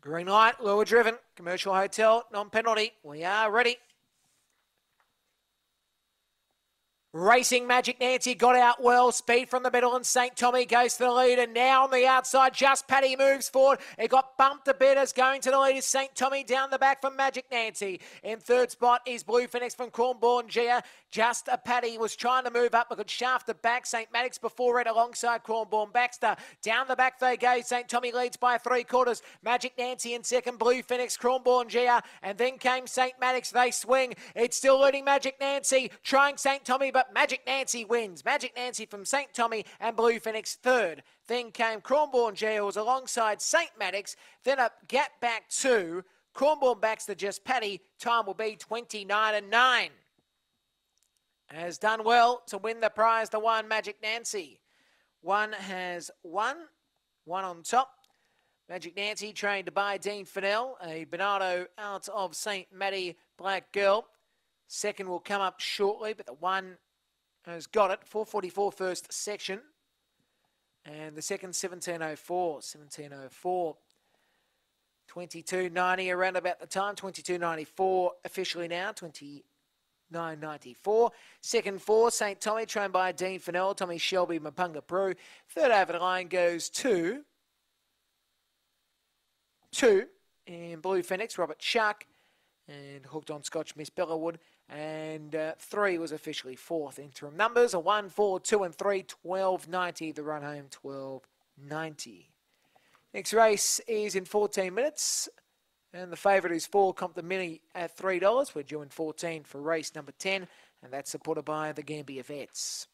Green light, lower driven, commercial hotel, non-penalty. We are ready. Racing Magic Nancy got out well. Speed from the middle, and St. Tommy goes to the lead. And now on the outside, just Paddy moves forward. It got bumped a bit as going to the lead is St. Tommy down the back from Magic Nancy. In third spot is Blue Phoenix from Cornborn Gia. Just a Paddy was trying to move up, but could shaft it back. St. Maddox before it alongside Cornborn Baxter. Down the back they go. St. Tommy leads by three quarters. Magic Nancy in second. Blue Phoenix, Cornborn Gia. And then came St. Maddox. They swing. It's still leading Magic Nancy. Trying St. Tommy, but Magic Nancy wins. Magic Nancy from St. Tommy and Blue Phoenix third. Then came Cronborn Jails alongside St. Maddox. Then a gap back two. Cronborn Baxter just Paddy. Time will be 29 and 9. Has done well to win the prize to one Magic Nancy. One has won, one on top. Magic Nancy trained by Dean Fennell, a Bernardo out of St. Matty Black Girl. Second will come up shortly, but the one has got it. 444 first section. And the second 1704. 1704. 2290 around about the time. 2294 officially now. 2994. Second four, St. Tommy, trained by Dean Fennell, Tommy Shelby, Mapunga Pro. Third over the line goes to two in Blue Phoenix, Robert Shark. And hooked on Scotch Miss Bellawood. And uh, three was officially fourth. Interim numbers are one, four, two, and three. 1290. The run home, 1290. Next race is in 14 minutes. And the favourite is four, Comp the Mini at $3. We're due in 14 for race number 10. And that's supported by the Gambier Vets.